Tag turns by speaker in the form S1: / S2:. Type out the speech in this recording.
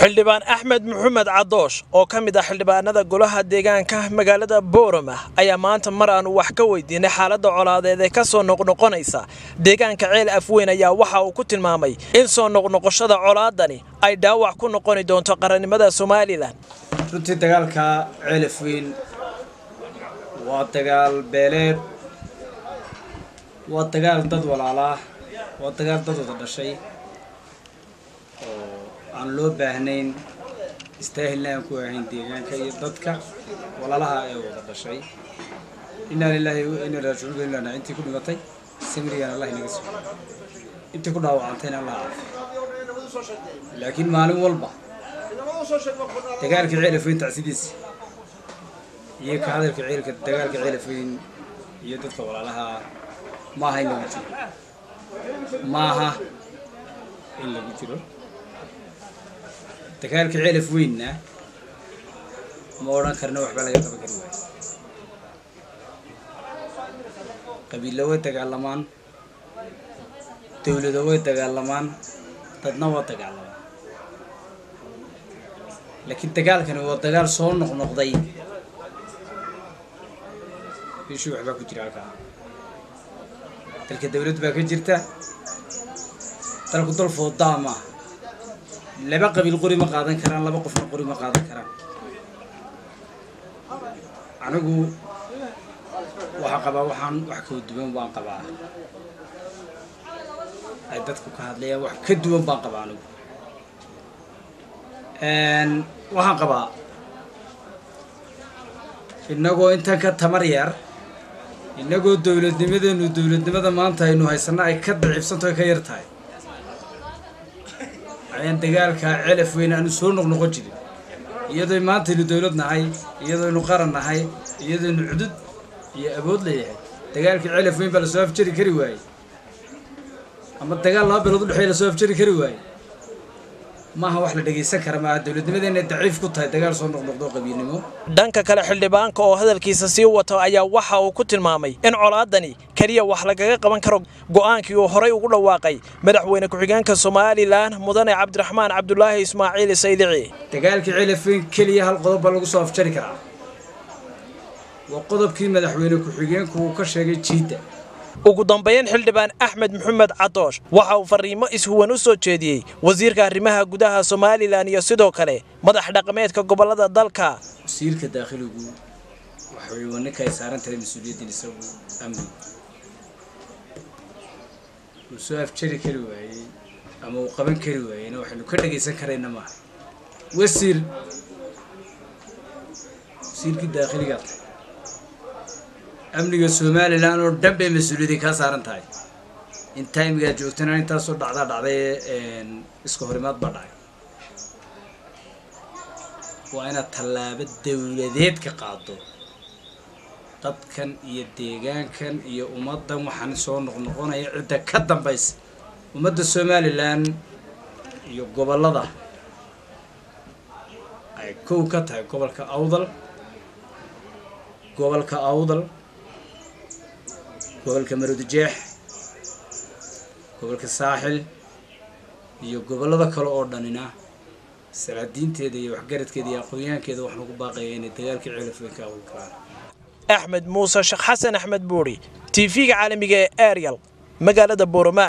S1: xildhibaan axmed maxamed cadoosh oo ka mid ah xildhibaanada golaha deegaanka magaalada boorama ayaa maanta mar aanu wax ka weydiinay xaaladda colaadeed ee ka soo noqnoqonaysa. Deegaanka ceel afweyn ayaa waxa uu ku tilmaamay in soo noqnoqoshada colaadani ay dhaawac ku noqoni doonto qarannimada somalilan
S2: runtii dagaalka ceel afweyn waa dagaal beeleed waa dagaal dad walaalaa waa dagaal dad wada dhashay aan loo baahnayn istaahilna aan ku ahayn deegaanka iyo dadka walaalaha ee wada dhashay. Innaa lilaahi ku dhimatay samirigan allah inaga sugo intii ku dhaawacantayna allah caafiyo laakiin maalin walba dagaalka ceel afweyn tacsidiisa iyo ka hadalka ceelka dagaalka ceel afweyn iyo dadka walaalaha maaha in lagu jiro. Maaha in lagu jiro dagaalka ceel afweynna ma odhan karna waxba laga qaban kari waayo qabiilo way dagaalamaan dawlado way dagaalamaan dadna waa dagaalamaan. Laakiin dagaalkani waa dagaal soo noqnoqday bishii waxbaa ku jira halkaa. Dalka dawlad baa ka jirta. Dalku dal foodaa laba qabiil qori ma qaadan karaan laba qofna qori ma qaadan karaan. Anigu waxaa qabaa waxaan wax kala duwan baan qabaa. Ay dadku ka hadlayaan wax ka duwan baan qabaa anigu. Waxaan qabaa. Innagoo intan ka tamar yar innagoo dowladnimadeenu dowladnimada maanta aynu haysanno ay ka dacibsanto ay ka yar tahay ayaan dagaalkaa celaf weyn aanu soo noqnoqon jirin. Iyadoo maantaynu dowlad nahay iyadooynu qaran nahay iyadooynu cudud iyo awood leeyahay. Dagaalkii celaf weyn baa la soo afjari kari waayey. Ama dagaal laba bilood udhexeey la soo afjari kari waayey. Maaha wax la dhegaysan kara maaha dowladnimadeena daciif ku tahay dagaal soo noqnoqdo qabiilnimo.
S1: Dhanka kale xildhibaanka oo hadalkiisa sii wato ayaa waxa uu ku tilmaamay in colaadani keliya wax lagaga qaban karo go'aankii uu horay ugu dhawaaqay madaxweyne ku-xigeenka somalilan mudane cabdiraxmaan cabdulaahi ismaaciil saydici
S2: dagaalkii celafeyn keliya hal qodob baa lagu soo afjari karaa. Waa qodobkii madaxweyne ku-xigeenku uu ka sheegay jiidda.
S1: Ugu dambayn xildhibaan axmed maxamed cadoosh waxa uu fariimo ishuwan u soo jeediyey wasiirka arrimaha gudaha somalilan iyo sidoo kale madax dhaqameedka gobollada dalka.
S2: Wasiirka daakhiligu waxay waa ninka ay saaran tahay mas'uuliyaddan isagu amnigu uu soo afjari kari waayey ama uu qaban kari waayeyna waxaynu ka dhagaysan karayna maaha. Wasiir. Wasiirkii daakhiligaa amniga somalilan oo dhan bay mas'uuliyadday kaa saaran tahay. Intaa imigaad joogtana intaasoo dhacdaa dhacday iska horimaad baa dhacay. Waa inaad tallaabo dawladeed ka qaado dadkan iyo deegaankan iyo ummaddan waxaan soo noqnoqonaya cidda ka dambaysa. Ummadda somalilan iyo gobollada ay kow ka tahay gobolka awdal gobolka awdal gobolka maroodijeex gobolka saaxil iyo gobollada kale oo dhanina salaadiinteeda iyo waxgaradkeeda iyo aqoonyahankeeda waxaan ku baaqaya inay dagaalkii ceelafweyn ka
S1: axmed muuse sheekh xasan axmed buuri t v-ga caalamiga ee ariel magaalada boorama